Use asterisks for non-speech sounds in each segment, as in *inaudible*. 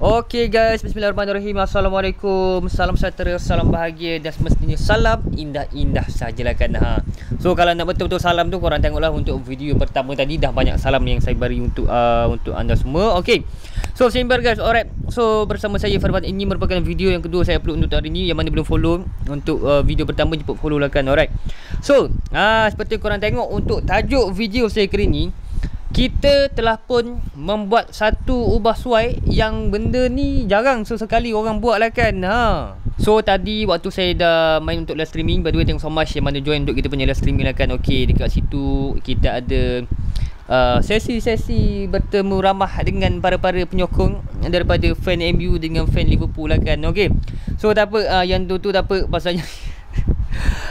Okey guys, bismillahirrahmanirrahim. Assalamualaikum. Salam sejahtera, salam bahagia dan semestinya salam indah-indah sajalah kan ha. So kalau nak betul-betul salam tu korang tengoklah untuk video pertama tadi dah banyak salam yang saya beri untuk uh, untuk anda semua. Okey. So simple guys, alright. So bersama saya Farwan ini merupakan video yang kedua saya upload untuk hari ini yang mana belum follow untuk uh, video pertama jemput follow lah kan. Alright. So, ah uh, seperti korang tengok untuk tajuk video saya kali ini kita telah pun membuat satu ubah suai yang benda ni jarang sesekali orang buat lah kan ha. So tadi waktu saya dah main untuk live streaming By the way thank you so much yang mana join untuk kita punya live streaming lah kan. Okay dekat situ kita ada uh, Sesi-sesi bertemu ramah dengan para-para penyokong Daripada fan MU dengan fan Liverpool lah kan. Okay So tak apa uh, yang tu tu tak apa pasalnya *laughs*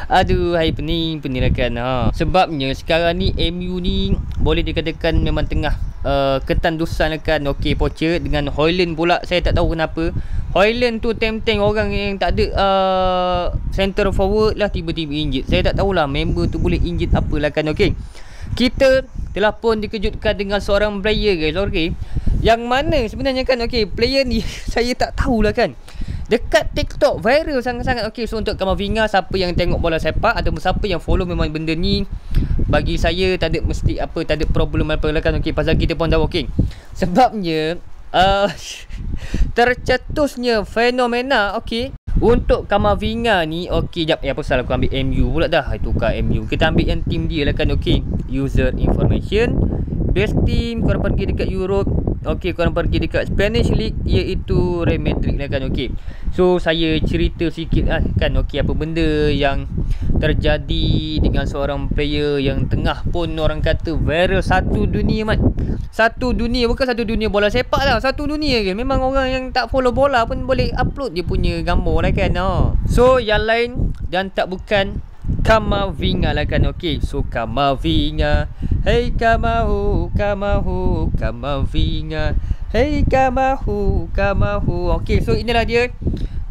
Aduh, hai pening, pening lah kan ha. Sebabnya sekarang ni MU ni boleh dikatakan memang tengah uh, ketandusan lah kan Okay, Pocher dengan Hoyland pula. Saya tak tahu kenapa. Hoyland tu tem-tem orang yang tak ada uh, center forward lah tiba-tiba injit Saya tak tahulah member tu boleh injit apalah kan Okay kita telah pun dikejutkan dengan seorang player guys okay yang mana sebenarnya kan okay player ni *laughs* saya tak tahulah kan Dekat TikTok viral sangat-sangat. Okey so untuk Kamavinga Siapa yang tengok bola sepak Atau siapa yang follow memang benda ni Bagi saya tak ada mesti apa Tak ada problem apa lah kan Okey pasal kita pun tahu okey. Sebabnya uh, *laughs* Tercetusnya fenomena Okey untuk Kamavinga ni Okey jap Ya salah aku ambil MU pula dah. Tukar MU Kita ambil yang team dia lah kan Okey. User information Best team Korang pergi dekat Europe Okey, korang pergi dekat Spanish League iaitu Real Madrid lah kan. Okey. So, saya cerita sikit lah kan. Okey, apa benda yang terjadi dengan seorang player yang tengah pun orang kata viral satu dunia mat. Satu dunia bukan satu dunia bola sepak lah. Satu dunia kan. Memang orang yang tak follow bola pun boleh upload dia punya gambar lah kan. Oh. So, yang lain dan tak bukan Kamavinga lah kan? Okey so Kamavinga. Hey Kamahu Kamahu Kamavinga. Hey Kamahu Kamahu. Okey so inilah dia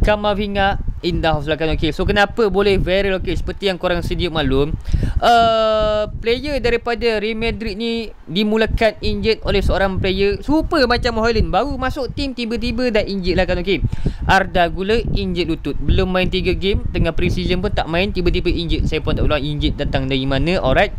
Kamavinga in the house kan okay. So kenapa boleh viral okay. Seperti yang korang sedia maklum. Uh, Player daripada Real Madrid ni Dimulakan injet oleh seorang player. Super macam Hoyland. Baru masuk tim tiba-tiba dah injet lah kan. Okay. Arda Gula injet lutut. Belum main 3 game. Tengah pre-season pun tak main. Tiba-tiba injet Saya pun tak ulang injet datang dari mana. Alright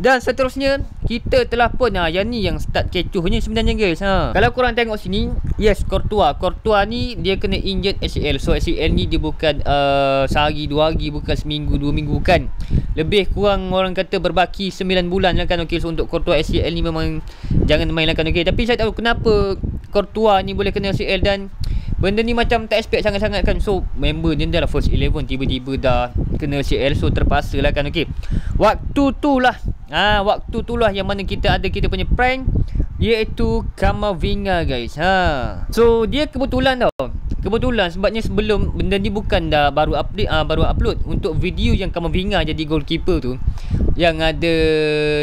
dan seterusnya kita telah pun ha, yang ni yang start kecohnya sebenarnya guys ha. Kalau korang tengok sini Yes Courtois Courtois ni dia kena injet ACL So ACL ni dia bukan uh, sehari dua hari Bukan seminggu dua minggu bukan Lebih kurang orang kata berbaki sembilan bulan lah kan okay. So untuk Courtois ACL ni memang Jangan main lah kan okay. Tapi saya tahu kenapa Courtois ni boleh kena ACL dan Benda ni macam tak expect sangat-sangat kan So member dia dah lah first 11 Tiba-tiba dah kena CL So terpaksa lah kan okay. Waktu tu lah ha, Waktu tu lah yang mana kita ada kita punya prank Iaitu Kamavinga guys. Ha. So dia kebetulan tau. Kebetulan sebabnya sebelum benda ni bukan dah baru update uh, baru upload untuk video yang Kamavinga jadi goalkeeper tu yang ada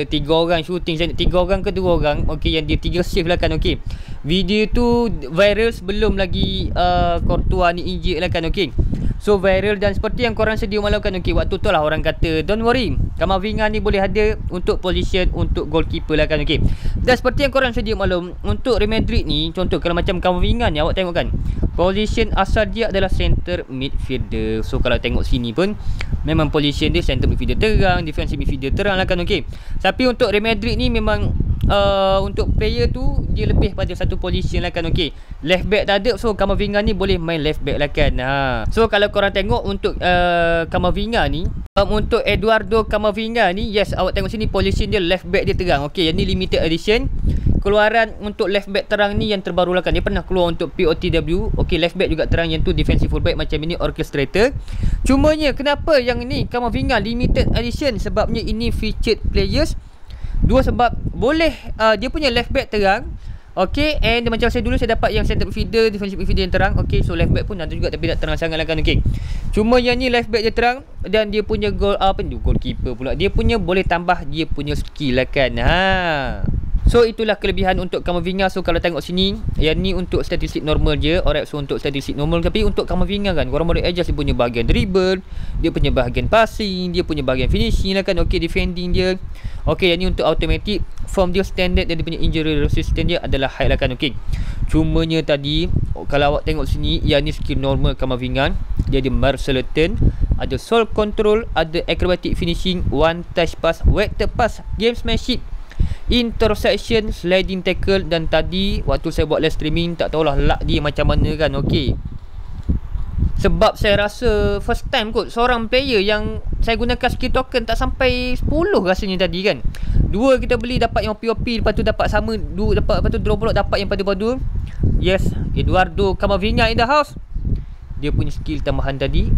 tiga orang shooting tiga orang ke dua orang okey yang dia tiga save lah kan okey. Video tu viral sebelum lagi uh, Courtois ni injek lah kan okey So viral dan seperti yang korang sedia malam kan okay, Waktu tu lah orang kata Don't worry Kamavinga ni boleh ada Untuk position Untuk goalkeeper lah kan okay. Dan seperti yang korang sedia malam Untuk Real Madrid ni Contoh kalau macam Kamavinga ni Awak tengok kan Position asal dia adalah Center midfielder So kalau tengok sini pun Memang position dia Center midfielder terang Defensive midfielder terang lah kan okay. Tapi untuk Real Madrid ni memang uh, Untuk player tu Dia lebih pada satu position lah kan okay. Left back tak ada So Kamavinga ni boleh main left back lah kan ha. So kalau korang tengok untuk uh, Kamavinga ni um, Untuk Eduardo Kamavinga ni Yes awak tengok sini Position dia left back dia terang. Okay yang ni limited edition. Keluaran untuk left back terang ni Yang terbaru lah kan. Dia pernah keluar untuk POTW Okay left back juga terang Yang tu defensive fullback Macam ini orchestrator. Cumanya kenapa yang ni Kamavinga limited edition? Sebabnya ini featured players. Dua sebab Boleh uh, Dia punya left back terang Okay And macam saya dulu Saya dapat yang center feeder Defensive feeder yang terang. Okay so left back pun ada juga Tapi tak terang sangat lah kan Okay. Cuma yang ni left back dia terang Dan dia punya goal Apa ni Goalkeeper pula. Dia punya boleh tambah Dia punya skill lah kan Ha So itulah kelebihan untuk Kamavinga So kalau tengok sini Yang ni untuk statistik normal je. Alright so untuk statistik normal. Tapi untuk Kamavinga kan Korang boleh adjust. Dia punya bahagian dribble Dia punya bahagian passing Dia punya bahagian finishing lah kan. Okay defending dia. Okay yang ni untuk automatic Form dia standard Dan dia punya injury resistance dia adalah high lah kan Okay Cumanya tadi Kalau awak tengok sini Yang ni skill normal Kamavinga Dia ada Marceleton Ada soul control Ada acrobatic finishing One touch pass Vector pass Game smash intersection sliding tackle dan tadi waktu saya buat live streaming tak tahulah luck dia macam mana kan. Okey. Sebab saya rasa first time kot seorang player yang saya gunakan skill token tak sampai 10 rasanya tadi kan. Dua kita beli dapat yang OP-OP lepas tu dapat sama dua dapat lepas tu draw block dapat yang padu-padu yes Eduardo Camavinga in the house. Dia punya skill tambahan tadi.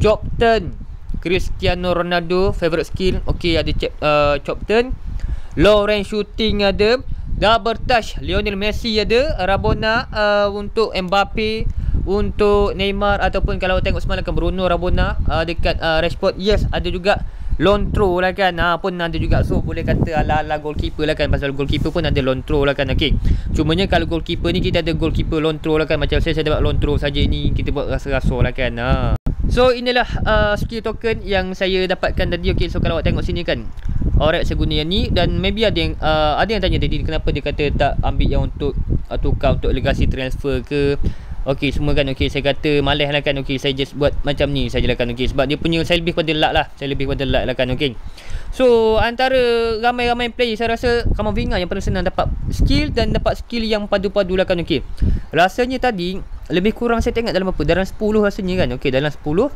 Chop turn Cristiano Ronaldo favorite skill okey ada chop, uh, chop turn Low range shooting ada. Double touch Lionel Messi ada. Rabona uh, Untuk Mbappe Untuk Neymar Ataupun kalau tengok semalam kan Bruno Rabona uh, Dekat uh, Rashford. Yes ada juga Lone throw lah kan. Ha, Pun ada juga. So boleh kata ala-ala goalkeeper lah kan. Pasal goalkeeper pun ada lone throw lah kan. Okay Cumanya kalau goalkeeper ni Kita ada goalkeeper lone throw lah kan. Macam saya, saya dapat lone throw saja ni. Kita buat rasa-rasa lah kan. Ha. So inilah uh, skill token Yang saya dapatkan tadi. Okay so kalau awak tengok sini kan Alright saya guna yang ni dan maybe ada yang uh, ada yang tanya tadi kenapa dia kata tak ambil yang untuk uh, tukar untuk legasi transfer ke? Okey semua kan okey saya kata malas lah kan okey saya just buat macam ni sajalah kan okey sebab dia punya saya lebih pada luck lah saya lebih pada luck lah kan okey. So antara ramai-ramai player saya rasa Kamavinga yang paling senang dapat skill dan dapat skill yang padu-padu lah kan okey. Rasanya tadi lebih kurang saya tengok dalam apa? Dalam 10 rasanya kan? Okey dalam 10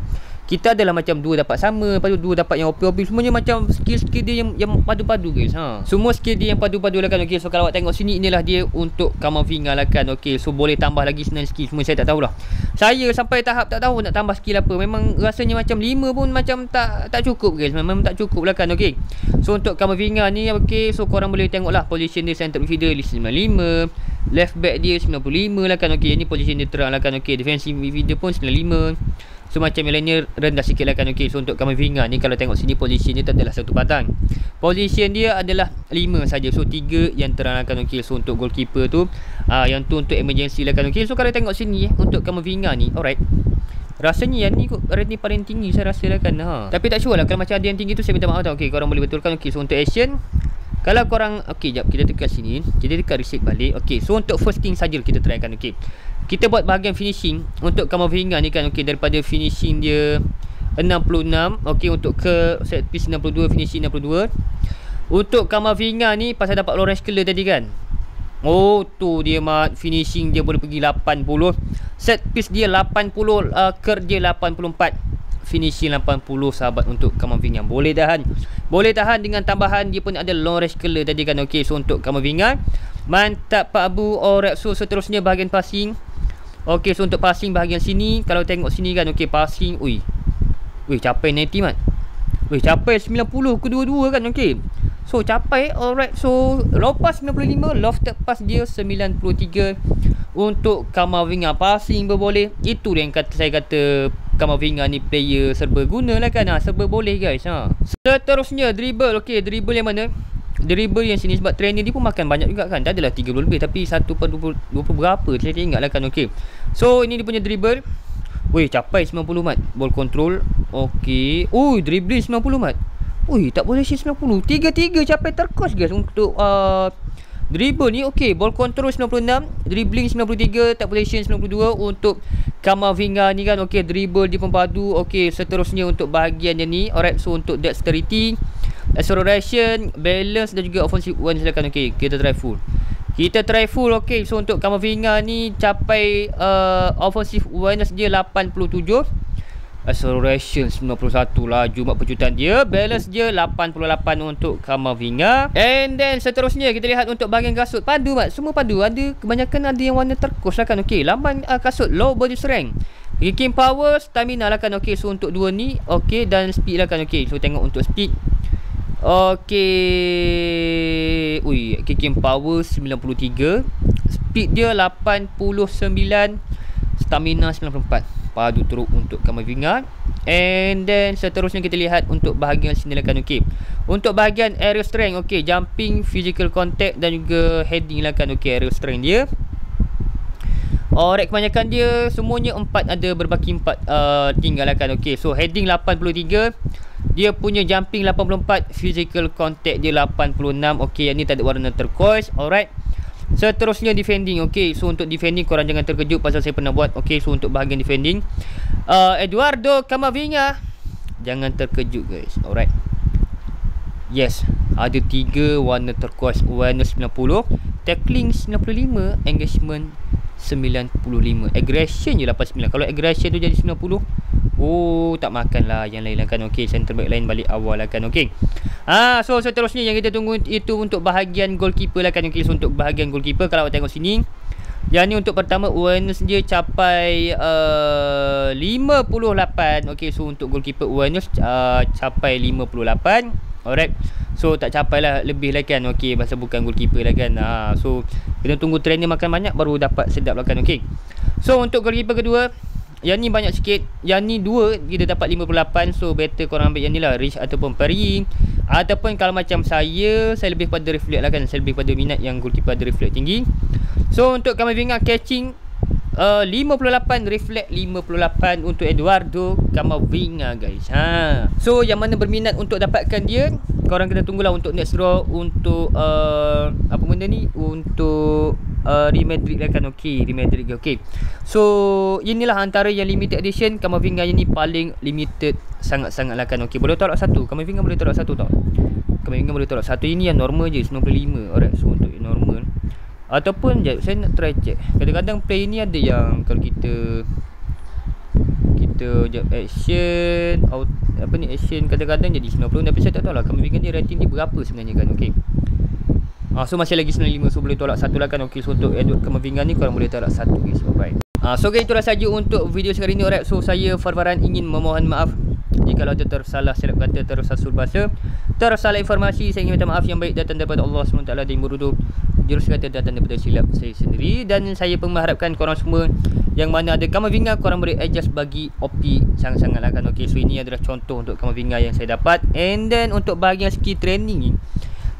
kita adalah macam dua dapat sama lepas tu dua dapat yang OP-OP semuanya macam skill-skill dia yang yang padu-padu guys ha. semua skill dia yang padu-padu lah kan okay. so kalau awak tengok sini inilah dia untuk Kamavinga lah kan okay. so boleh tambah lagi senang skill semua saya tak tahulah saya sampai tahap tak tahu nak tambah skill apa memang rasanya macam 5 pun macam tak tak cukup guys memang tak cukup lah kan okay. so untuk Kamavinga ni okay. so korang boleh tengok lah position dia center midfielder list 95 left back dia 95 lah kan okay. ni position dia terang lah kan okay. defensive midfielder pun 95 So macam millennial rendah sikit lah kan okay. So untuk Kamavinga ni kalau tengok sini Position dia adalah satu patang Position dia adalah lima saja. So tiga yang terangkan okay. So untuk goalkeeper tu uh, Yang tu untuk emergency lah kan okay. So kalau tengok sini eh, Untuk Kamavinga ni Alright Rasanya yang ni kot rating paling tinggi saya rasa lah kan ha. Tapi tak sure lah Kalau macam ada yang tinggi tu saya minta maaf tau Okay korang boleh betulkan Okay so untuk action kalau korang Okay jap kita tekan sini Kita tekan reset balik Okay so untuk first thing saja kita try kan Okay kita buat bahagian finishing. Untuk Kamavinga ni kan okey daripada finishing dia 66 okey untuk ke set piece 62 finishing 62 untuk Kamavinga ni pasal dapat Lawrence Keller tadi kan? Oh tu dia mat. Finishing dia boleh pergi 80 set piece dia 80 uh, ker dia 84 finishing 80 sahabat untuk Kamavinga boleh tahan. Boleh tahan dengan tambahan dia pun ada Lawrence Keller tadi kan? Okey so untuk Kamavinga mantap Pak Abu. So seterusnya bahagian passing Okey, so untuk passing bahagian sini, kalau tengok sini kan, okey, passing, ui. Ui, capai 90 mat. Ui, capai 90 kedua-dua kan, okey. So, capai, alright. So, low pass 95, lofted pass dia 93. Untuk Kamavinga passing pun boleh. Itu yang kata saya kata Kamavinga ni player serba guna lah kan. Ha, serba boleh guys. Ha. Seterusnya, dribble. Okey, dribble yang mana? Dribble yang sini sebab trainer dia pun makan banyak juga kan. Tak adalah 30 lebih tapi 1 per 20, 20 berapa saya tak ingat lah kan ok so ini dia punya dribble. Wih capai 90 mat. Ball control. Okay Ui dribbling 90 mat. Ui tak boleh sih 90 Tiga-tiga capai terkos guys Untuk uh, Dribble ni. Okay Ball control 96 Dribbling 93 Tak boleh 92 Untuk Kamavinga ni kan. Okay dribble di pempadu Okay seterusnya untuk bahagian yang ni. Alright so untuk dexterity acceleration, balance dan juga offensive one silakan okey. Kita try full. Kita try full okey. So untuk Kamavinga ni capai uh, offensive awareness dia 87. Acceleration 91 laju mak pecutan dia. Balance dia 88 untuk Kamavinga And then seterusnya kita lihat untuk bahagian kasut. Padu mak Semua padu Ada kebanyakan ada yang warna terkos lah kan Okay Laman uh, kasut low body strength. Kicking power Stamina lah kan Okay so untuk dua ni Okay dan speed lah kan Okay so tengok untuk speed Okey. Ui, kicking power 93. Speed dia 89. Stamina 94. Padu teruk untuk Kamavinga. And then seterusnya kita lihat untuk bahagian sini lah kan okey. Untuk bahagian area strength okey, jumping, physical contact dan juga heading lah kan okey area strength dia. Alright, kebanyakan dia semuanya empat ada berbaki empat uh, tinggalkan. Okey, so heading 83. Dia punya jumping 84, physical contact dia 86. Okey, yang ni tak ada warna turquoise. Alright. Seterusnya defending. Okey, so untuk defending korang jangan terkejut pasal saya pernah buat. Okey, so untuk bahagian defending uh, Eduardo Camavinga jangan terkejut guys. Alright. Yes, ada tiga warna turquoise, warna 90, tackling 95, engagement 95 Aggression je 89 Kalau aggression tu jadi 90 Oh tak makan lah Yang lain lah kan Okay center back lain balik awal lah kan Okay Ah, So seterusnya yang kita tunggu Itu untuk bahagian goalkeeper lah kan Okay? So untuk bahagian goalkeeper Kalau awak tengok sini. Yang ni untuk pertama Awareness dia capai uh, 58 Okay so untuk goalkeeper awareness uh, Capai 58 Alright. So tak capai lah lebih lah kan. Okay pasal bukan goalkeeper lah kan. Ha, So kita tunggu trainer makan banyak Baru dapat sedap lah kan Okay So untuk goalkeeper kedua Yang ni banyak sikit. Yang ni dua Kita dapat 58 So better korang ambil yang ni lah. Rich ataupun Perry Ataupun kalau macam saya Saya lebih pada reflect lah kan. Saya lebih pada minat yang goalkeeper ada reflect tinggi. So untuk Kamavinga catching uh, 58 reflect 58 untuk Eduardo Camavinga guys. Ha. So yang mana berminat untuk dapatkan dia Korang kena tunggulah untuk next draw Untuk uh, Apa benda ni? Untuk uh, Real Madrid lah kan Okay Real Madrid okay. So Inilah antara yang limited edition. Camavinga yang ni paling limited Sangat-sangat lah kan. Okay boleh tolak satu. Camavinga boleh tolak satu tau. Camavinga boleh tolak satu. Ini yang normal je 95 Alright so untuk normal. Ataupun jap saya nak try check. Kadang-kadang play ni ada yang kalau kita kita jap action out, apa ni action kadang-kadang jadi 90 tapi saya tak tahu lah kami ni rating dia berapa sebenarnya kan. Okey. Ah so masih lagi 95 so boleh tolak satu lah kan okey so untuk Edward Kemavingan ni korang boleh tolak satu guys. Bye. Ah so guys itulah saja untuk video sekali ni alright. So saya Farwaran ingin memohon maaf jika ada tersalah silap kata tersasul bahasa tersalah informasi saya ingin minta maaf yang baik datang daripada Allah SWT dan beruduh jurus kata datang daripada silap saya sendiri dan saya pun mengharapkan korang semua yang mana ada Kamavinga korang boleh adjust bagi OP sangat-sangat lah kan ok so ini adalah contoh untuk Kamavinga yang saya dapat and then untuk bahagian skill training ni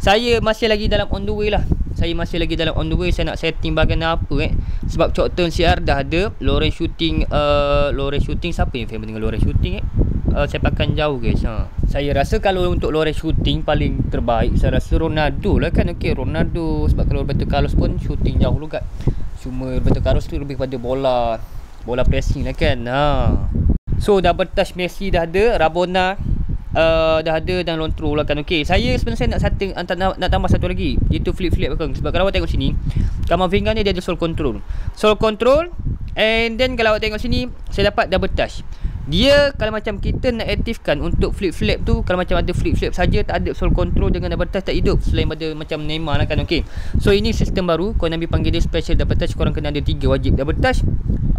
saya masih lagi dalam on the way lah. Saya masih lagi dalam on the way. Saya nak setting bahagian apa eh? Sebab short turn CR dah ada. Lawrence shooting uh, Lawrence shooting siapa yang famous dengan Lawrence shooting eh? Uh, sepakan jauh guys. Ha. Saya rasa kalau untuk Lawrence shooting paling terbaik Saya rasa Ronaldo lah kan. Okay, Ronaldo. Sebab kalau Roberto Carlos pun shooting jauh juga. Cuma Roberto Carlos tu lebih pada bola Bola pressing lah kan. Ha. So double touch Messi dah ada. Rabona uh, dah ada dan long throw lah kan? Okay. Saya sebenarnya nak, uh, nak, nak tambah satu lagi. Iaitu flip-flip kan Sebab kalau awak tengok sini Kamavinga ni dia ada soul control. Soul control And then kalau awak tengok sini Saya dapat double touch dia kalau macam kita nak aktifkan untuk flip flip tu kalau macam ada flip flip saja tak ada soul control dengan double touch tak hidup. Selain pada macam Neymar lah kan okey. So ini sistem baru. Kau nak panggil dia special double touch. Korang kena ada tiga wajib double touch.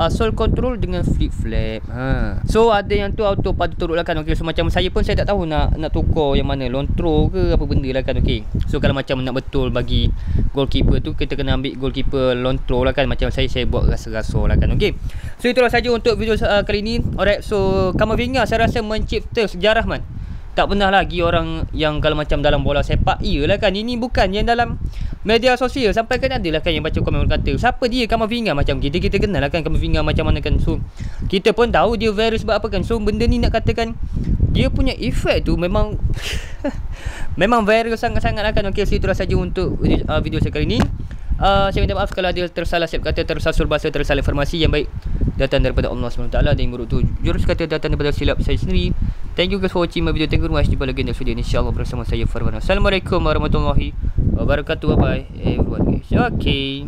Uh, soul control dengan flip flip ha. So ada yang tu auto pada turut lah kan okey. So macam saya pun saya tak tahu nak nak tukar yang mana. Long throw ke apa benda lah kan okey. So kalau macam nak betul bagi goalkeeper tu kita kena ambil goalkeeper long throw lah kan. Macam saya saya buat rasa-rasa lah kan okey. So itulah saja untuk video uh, kali ni alright so Kamavinga saya rasa mencipta sejarah man. Tak pernah lagi orang yang kalau macam dalam bola sepak Iyalah kan Ini bukan yang dalam media sosial. Sampai kan ada lah kan yang baca komen kata Siapa dia Kamavinga Macam kita kita kenal lah kan Kamavinga macam mana kan. So kita pun tahu dia virus sebab apa kan. So benda ni nak katakan Dia punya efek tu memang *laughs* Memang virus sangat-sangat lah kan. Okay so itulah saja untuk uh, video saya kali ni. Uh, Saya minta maaf kalau ada tersalah Saya kata tersasul bahasa tersalah informasi. Yang baik Datang daripada Allah SWT Dan yang buruk tu Jurus kata datang daripada silap saya sendiri Thank you guys for watching my video. Thank you much. Jumpa lagi next video. InsyaAllah bersama saya Farwan. Assalamualaikum warahmatullahi wabarakatuh. Bye bye everyone guys. Okay.